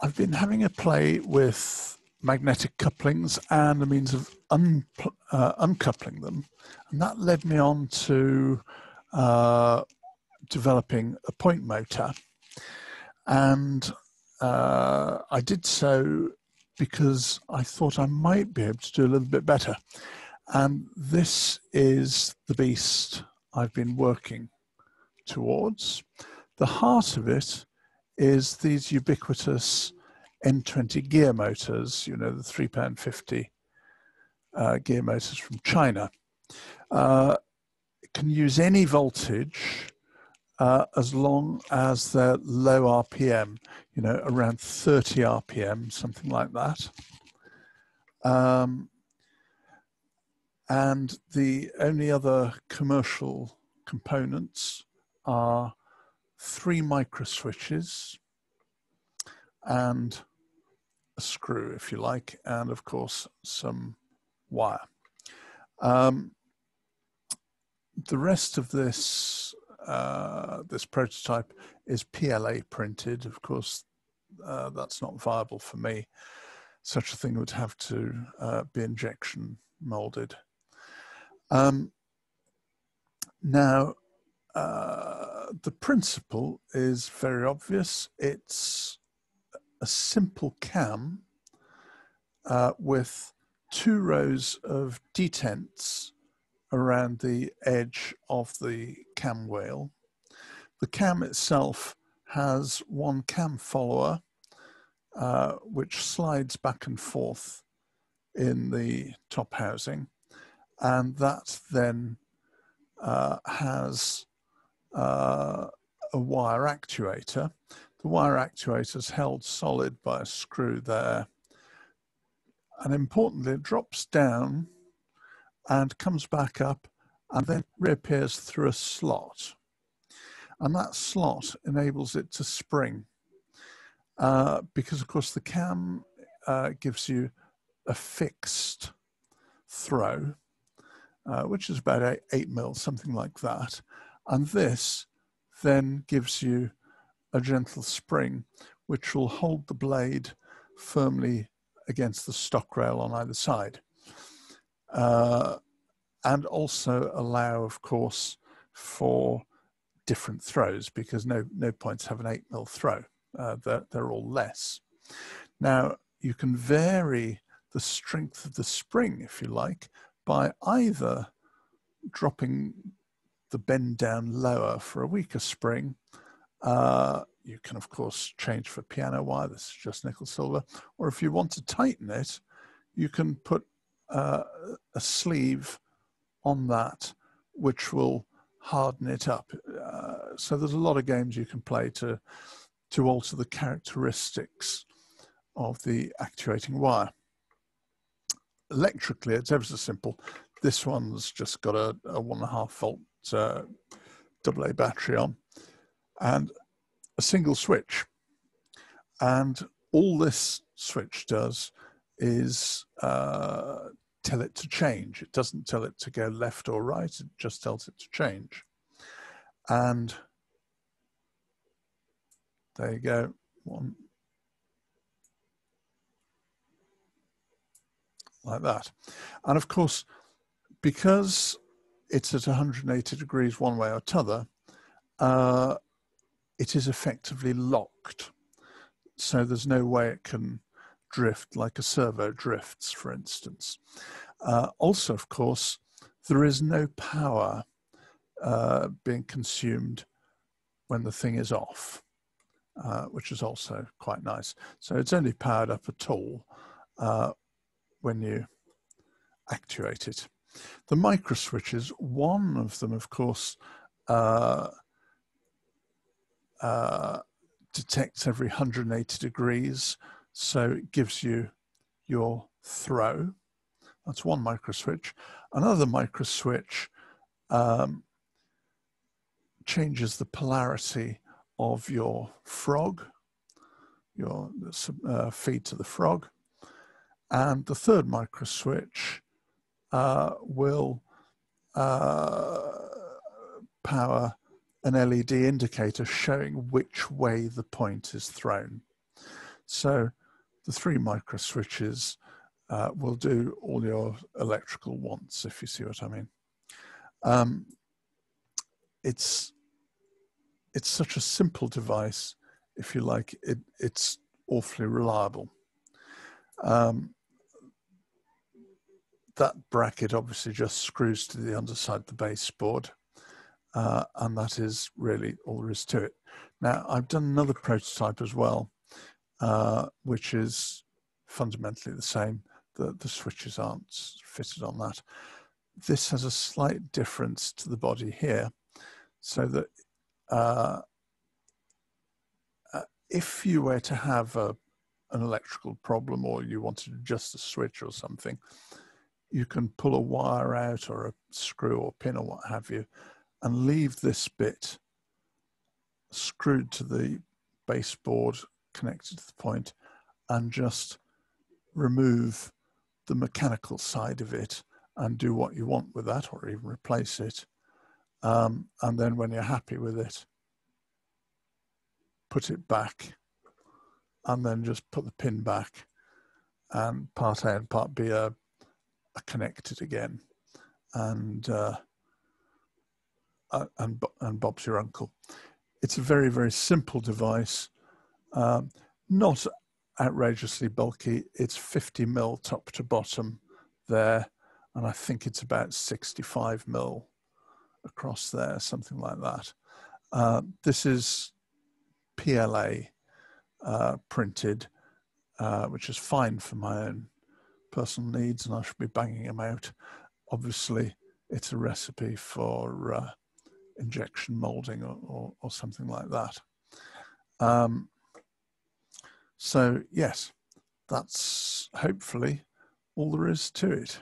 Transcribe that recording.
I've been having a play with magnetic couplings and a means of un, uh, uncoupling them. And that led me on to uh, developing a point motor. And uh, I did so because I thought I might be able to do a little bit better. And this is the beast I've been working towards. The heart of it is these ubiquitous N20 gear motors, you know, the 3 pound 50 uh, gear motors from China. Uh, can use any voltage uh, as long as they're low RPM, you know, around 30 RPM, something like that. Um, and the only other commercial components are three micro switches and a screw, if you like, and of course some wire. Um, the rest of this uh, this prototype is PLA printed. Of course, uh, that's not viable for me. Such a thing would have to uh, be injection molded. Um, now, uh, the principle is very obvious. It's a simple cam uh, with two rows of detents around the edge of the cam wheel. The cam itself has one cam follower uh, which slides back and forth in the top housing and that then uh, has uh, a wire actuator. The wire actuator is held solid by a screw there. And importantly, it drops down and comes back up and then reappears through a slot. And that slot enables it to spring. Uh, because, of course, the cam uh, gives you a fixed throw uh, which is about eight, eight mils, something like that. And this then gives you a gentle spring, which will hold the blade firmly against the stock rail on either side. Uh, and also allow, of course, for different throws because no, no points have an 8 mil throw. Uh, they're, they're all less. Now, you can vary the strength of the spring, if you like, by either dropping the bend down lower for a weaker spring. Uh, you can, of course, change for piano wire. This is just nickel silver. Or if you want to tighten it, you can put uh, a sleeve on that, which will harden it up. Uh, so there's a lot of games you can play to to alter the characteristics of the actuating wire electrically, it's ever so simple. This one's just got a, a one and a half volt uh, AA battery on and a single switch. And all this switch does is uh, tell it to change. It doesn't tell it to go left or right, it just tells it to change. And there you go. One, like that. And of course, because it's at 180 degrees one way or t'other, uh, it is effectively locked. So there's no way it can drift like a servo drifts, for instance. Uh, also, of course, there is no power uh, being consumed when the thing is off, uh, which is also quite nice. So it's only powered up at all uh, when you actuate it. The micro switches, one of them, of course, uh, uh, detects every 180 degrees, so it gives you your throw. That's one micro switch. Another micro switch um, changes the polarity of your frog, your uh, feed to the frog. And the third micro switch uh, will uh, power an LED indicator showing which way the point is thrown. So the three micro switches uh, will do all your electrical wants, if you see what I mean. Um, it's it's such a simple device, if you like. It it's awfully reliable. Um, that bracket obviously just screws to the underside of the baseboard, uh, and that is really all there is to it. Now, I've done another prototype as well, uh, which is fundamentally the same. The, the switches aren't fitted on that. This has a slight difference to the body here, so that uh, uh if you were to have a, an electrical problem or you wanted to adjust a switch or something, you can pull a wire out or a screw or pin or what have you and leave this bit screwed to the baseboard connected to the point and just remove the mechanical side of it and do what you want with that or even replace it. Um, and then when you're happy with it, put it back and then just put the pin back and part A and part B are, are connected again. And, uh, uh and, and Bob's your uncle. It's a very, very simple device, um, not outrageously bulky. It's 50 mil top to bottom there, and I think it's about 65 mil across there, something like that. Uh, this is PLA uh, printed, uh, which is fine for my own personal needs, and I should be banging them out. Obviously, it's a recipe for uh, injection molding or, or, or, something like that. Um, so, yes, that's hopefully all there is to it.